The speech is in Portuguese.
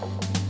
Música